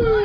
Woo!